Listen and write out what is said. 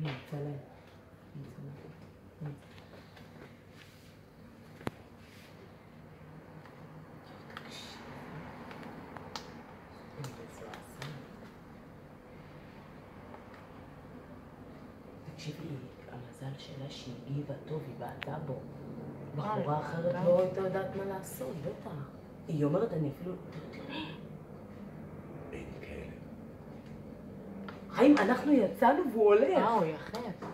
תקשיבי, המזל שלה שהיא הגיבה טוב, היא בעטה בו. בחורה אחרת. לא הייתה יודעת מה לעשות, בטח. היא אומרת, אני אפילו... אין חיים, אנחנו יצאנו והוא הולך. אה, הוא יחף.